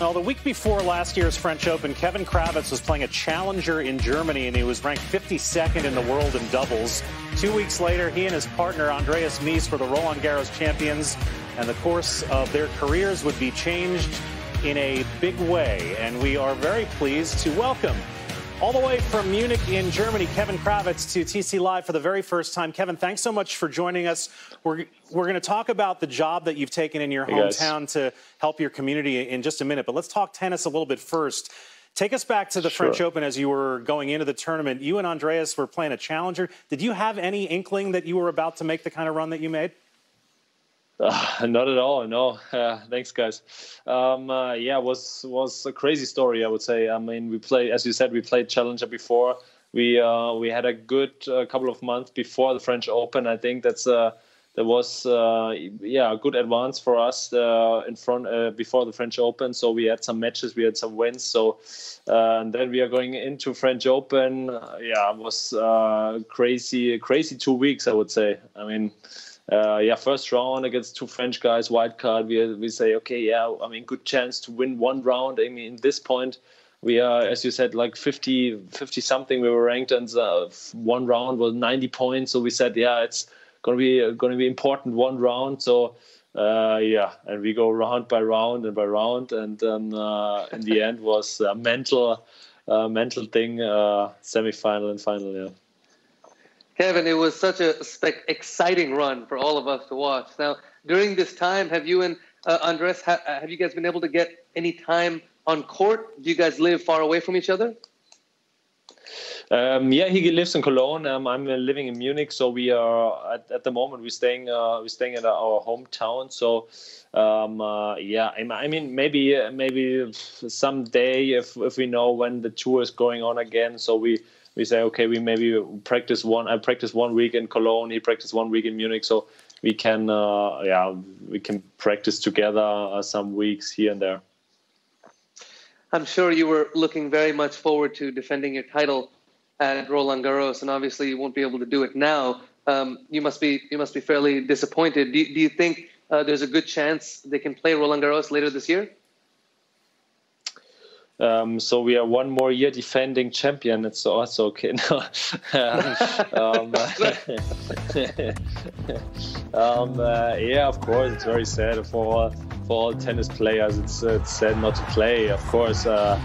Well, the week before last year's French Open, Kevin Krawietz was playing a challenger in Germany, and he was ranked 52nd in the world in doubles. Two weeks later, he and his partner Andreas Mies were the Roland Garros champions, and the course of their careers would be changed in a big way. And we are very pleased to welcome all the way from Munich in Germany, Kevin Krawietz to TC Live for the very first time. Kevin, thanks so much for joining us. We're, we're going to talk about the job that you've taken in your hey hometown guys. to help your community in just a minute, but let's talk tennis a little bit first. Take us back to the sure. French Open as you were going into the tournament. You and Andreas were playing a challenger. Did you have any inkling that you were about to make the kind of run that you made? Uh, not at all. No. Uh, thanks, guys. Um, uh, yeah, was was a crazy story. I would say. I mean, we played, as you said, we played Challenger before. We uh, we had a good uh, couple of months before the French Open. I think that's uh, there was yeah a good advance for us in front before the French Open. So we had some matches, we had some wins. So and then we are going into French Open. yeah, it was crazy, crazy two weeks. I would say. I mean uh, yeah, first round against two French guys, white card. We we say, okay, yeah, I mean, good chance to win one round. I mean, in this point, we are, as you said, like 50, 50 something. We were ranked, and uh, one round was 90 points. So we said, yeah, it's gonna be gonna be important one round. So. Uh, yeah, and we go round by round and by round, and then uh, in the end was a mental, uh, mental thing, uh, semi-final and final. Yeah. Kevin, it was such a exciting run for all of us to watch. Now, during this time, have you and uh, Andres, ha- have you guys been able to get any time on court? Do you guys live far away from each other? Um, yeah, he lives in Cologne. Um, I'm uh, living in Munich, so we are at, at the moment we're staying uh, we're staying at our hometown. So um, uh, yeah, I mean maybe uh, maybe someday if if we know when the tour is going on again, so we we say okay we maybe practice one i practice one week in cologne he practiced one week in munich. So we can uh, yeah we can practice together uh, some weeks here and there. I'm sure you were looking very much forward to defending your title at roland garros and obviously you won't be able to do it now. Um, you must be you must be fairly disappointed. Do, do you think uh, there's a good chance they can play roland garros later this year um, so we are one more year defending champion. It's also okay. um, um, uh, yeah, of course, it's very sad for all, for all tennis players. It's, it's sad not to play, of course. Uh,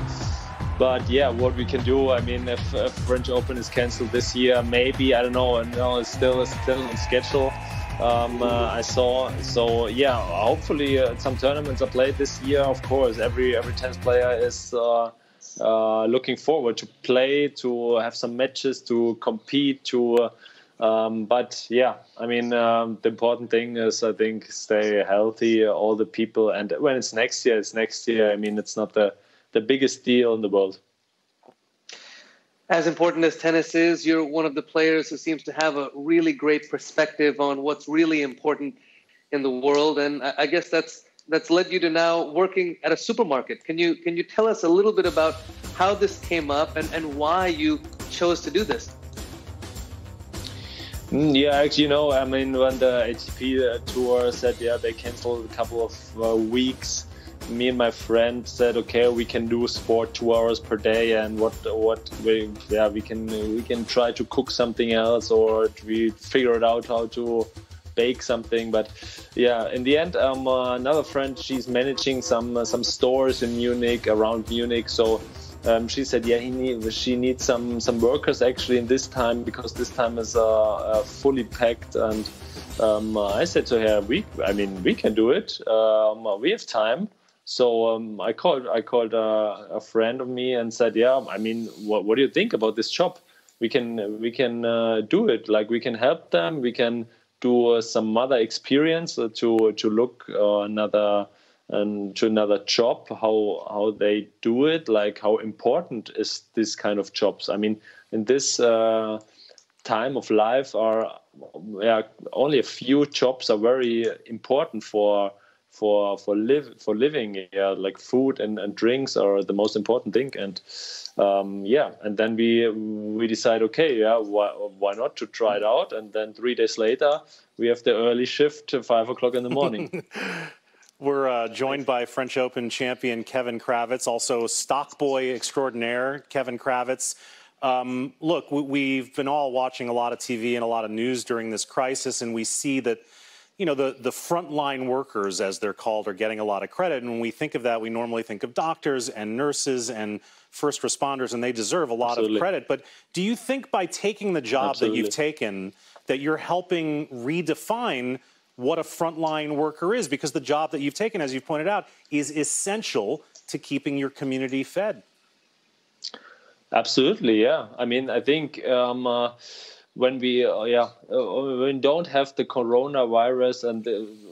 but yeah, what we can do. I mean, if, if French Open is cancelled this year, maybe I don't know. No, it's still it's still on schedule um, uh, I saw. So yeah, hopefully uh, some tournaments are played this year. Of course, every every tennis player is uh, uh looking forward to play, to have some matches, to compete, to. Um, but yeah, I mean, um, the important thing is I think stay healthy, all the people, and when it's next year, it's next year. I mean, it's not the the biggest deal in the world as important as tennis is, you're one of the players who seems to have a really great perspective on what's really important in the world, and I guess that's that's led you to now working at a supermarket. Can you can you tell us a little bit about how this came up and, and why you chose to do this? Mm, yeah, actually, you know, I mean, when the ATP uh, tour said, yeah, they canceled a couple of uh, weeks me and my friend said, okay, we can do sport two hours per day, and what what we yeah we can we can try to cook something else, or we figured out how to bake something. But yeah, in the end, um, uh, another friend she's managing some uh, some stores in Munich around Munich, so. Um, she said, "Yeah, need, she needs some some workers actually in this time because this time is uh, uh fully packed." And um, I said to her, "We, I mean, we can do it. Um, we have time." So um, I called I called uh, a friend of me and said, "Yeah, I mean, what what do you think about this job? We can we can uh, do it. Like we can help them. We can do uh, some other experience uh, to to look uh, another and to another job. How how they do it? Like how important is this kind of jobs? I mean, in this." Time of life are yeah only a few jobs are very important for for for live for living yeah like food and, and drinks are the most important thing. And um, yeah and then we we decide okay yeah why, why not to try it out? And then three days later we have the early shift to five o'clock in the morning. We're uh, joined by French Open champion Kevin Krawietz, also stock boy extraordinaire Kevin Krawietz. Um, look, we've been all watching a lot of TV and a lot of news during this crisis, and we see that you know, the, the frontline workers, as they're called, are getting a lot of credit. And when we think of that, we normally think of doctors and nurses and first responders, and they deserve a lot Absolutely. of credit. But do you think by taking the job Absolutely. that you've taken, that you're helping redefine what a frontline worker is? Because the job that you've taken, as you've pointed out, is essential to keeping your community fed. Absolutely, yeah. I mean, I think. Um, uh, when we uh, yeah uh, when we don't have the coronavirus and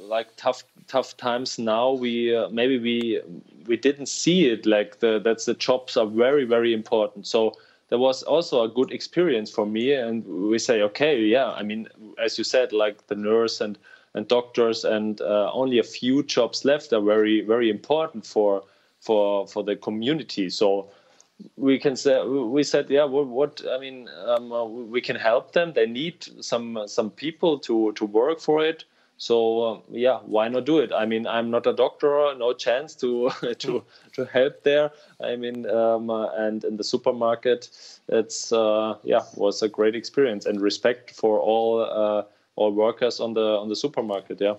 like tough tough times now we uh, maybe we we didn't see it like the that's the jobs are very very important. So there was also a good experience for me and we say okay yeah i mean as you said like the nurse and and doctors and uh, only a few jobs left are very very important for for for the community. So we can say we said yeah what, what i mean um, uh, we can help them. They need some some people to to work for it. So uh, yeah why not do it? I mean i'm not a doctor no chance to to to help there. I mean um, uh, and in the supermarket it's uh, yeah was a great experience and respect for all uh, all workers on the on the supermarket yeah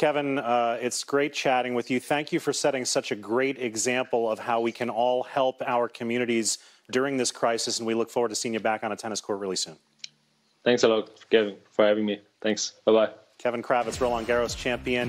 Kevin, uh, it's great chatting with you. Thank you for setting such a great example of how we can all help our communities during this crisis, and we look forward to seeing you back on a tennis court really soon. Thanks a lot, Kevin, for having me. Thanks. Bye bye. Kevin Krawietz, Roland Garros champion.